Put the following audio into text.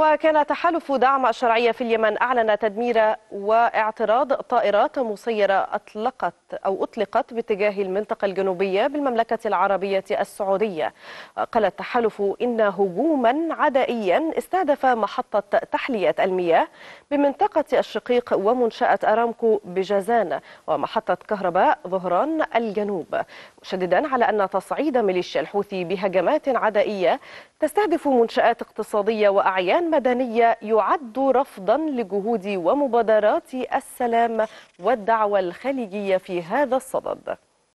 وكان تحالف دعم الشرعية في اليمن أعلن تدمير واعتراض طائرات مسيرة أطلقت أو أطلقت باتجاه المنطقة الجنوبية بالمملكة العربية السعودية. قال التحالف إن هجوما عدائيا استهدف محطة تحلية المياه بمنطقة الشقيق ومنشأة أرامكو بجازان ومحطة كهرباء ظهران الجنوب. مشددا على أن تصعيد ميليشيا الحوثي بهجمات عدائية تستهدف منشآت اقتصادية وأعيان مدنية يعد رفضا لجهود ومبادرات السلام والدعوة الخليجية في هذا الصدد.